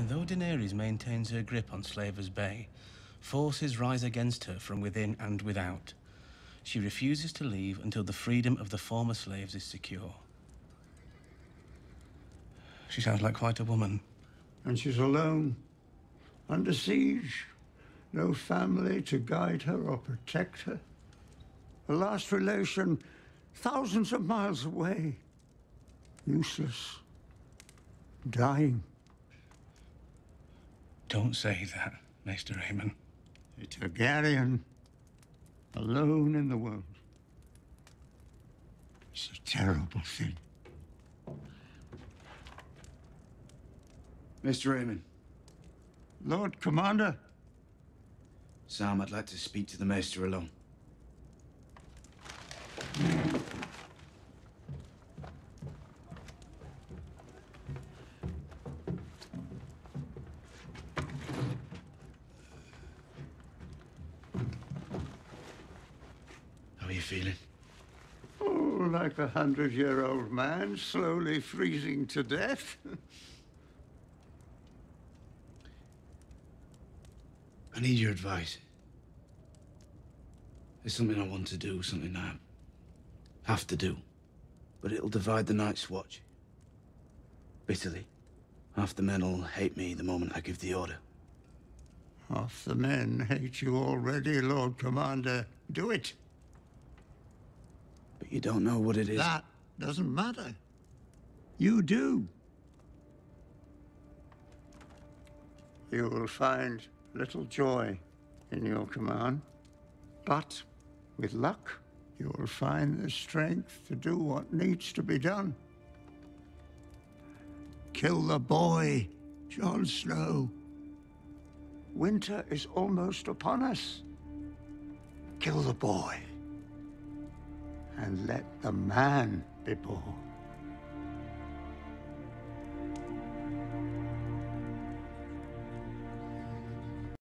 And though Daenerys maintains her grip on Slaver's Bay, forces rise against her from within and without. She refuses to leave until the freedom of the former slaves is secure. She sounds like quite a woman. And she's alone, under siege. No family to guide her or protect her. A last relation thousands of miles away. Useless. Dying. Don't say that, Maester Aemon. A Targaryen. Alone in the world. It's a terrible thing. Maester Aemon. Lord Commander. Sam, I'd like to speak to the Maester alone. You feeling? Oh, like a hundred-year-old man slowly freezing to death. I need your advice. There's something I want to do, something I have to do. But it'll divide the Night's Watch. Bitterly. Half the men will hate me the moment I give the order. Half the men hate you already, Lord Commander. Do it. You don't know what it is. That doesn't matter. You do. You will find little joy in your command. But with luck, you will find the strength to do what needs to be done. Kill the boy, Jon Snow. Winter is almost upon us. Kill the boy. And let the man be born.